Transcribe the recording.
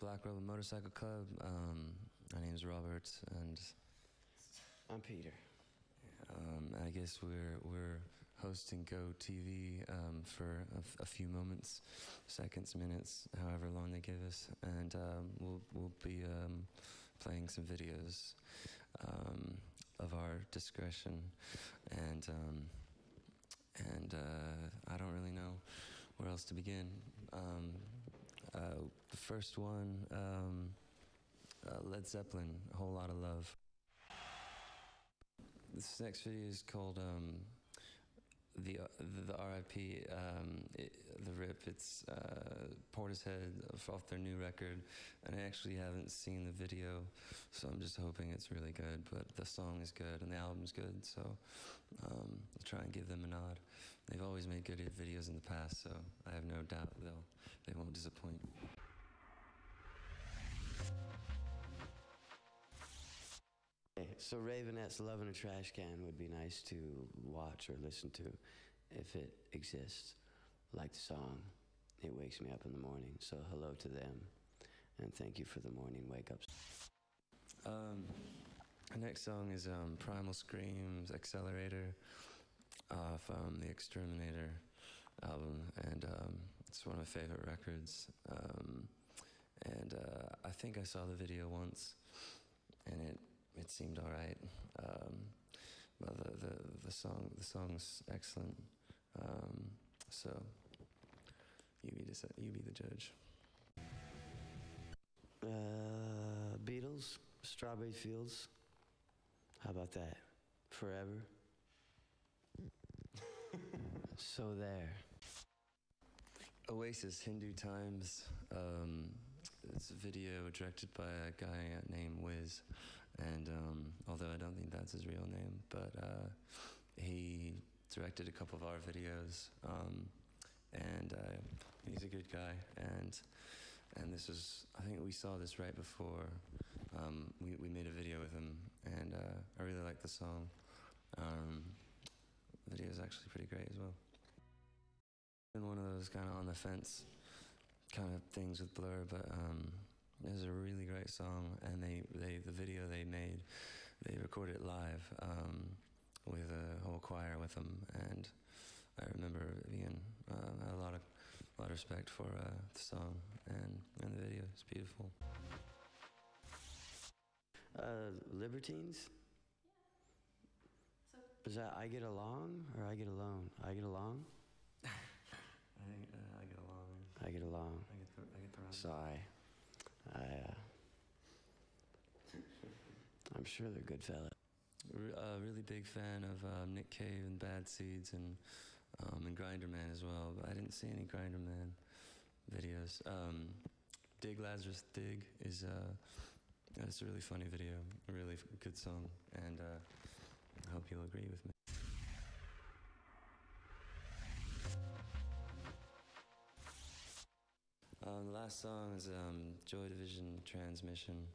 Black Rebel Motorcycle Club. Um, my is Robert, and I'm Peter. Um, I guess we're we're hosting Go TV um, for a few moments, seconds, minutes, however long they give us, and um, we'll we'll be um, playing some videos um, of our discretion, and um, and uh, I don't really know where else to begin. Um, uh, the first one, uh, Led Zeppelin, a whole lot of love. This next video is called um, the, the RIP um, it, the rip. It's uh, Portishead off their new record, and I actually haven't seen the video, so I'm just hoping it's really good. But the song is good and the album's good, so um, I'll try and give them a nod. They've always made good videos in the past, so I have no doubt they'll they won't disappoint. So Raveonettes Love in a Trash Can would be nice to watch or listen to if it exists. Like the song, it wakes me up in the morning. So hello to them, and thank you for the morning wake ups. Um, the next song is um, Primal Screams Accelerator off um, the Exterminator album, and um, it's one of my favorite records. Um, and uh, I think I saw the video once, and it it seemed all right. Um, but the, the the song the song's excellent. So you be the you be the judge. Uh, Beatles, Strawberry Fields. How about that? Forever. so there. Oasis Hindu Times. Um, it's a video directed by a guy named Wiz, and um, although I don't think that's his real name, but uh, he directed a couple of our videos, um, and uh, he's a good guy. And and this was I think we saw this right before um, we we made a video with him, and uh, I really like the song. Um, the video is actually pretty great as well. Been one of those kind of on the fence kind of things with Blur, but um, it was a really great song, and they, they the video they made, they recorded it live um, with a whole choir with them, and I remember being um, I had a lot of a lot of respect for uh, the song and and the video. It's beautiful. Uh, Libertines? Is that I get along or I get alone? I get along? I think uh, I get along. I get along. I get the, I get the So I, I, uh, I'm sure they're good fella. A really big fan of um, Nick Cave and Bad Seeds and um, and Grinderman as well. But I didn't see any Grinderman videos. Um, Dig Lazarus Dig is uh, it's a really funny video, a really good song, and uh, I hope you'll agree with me. Um, the last song is um, Joy Division Transmission.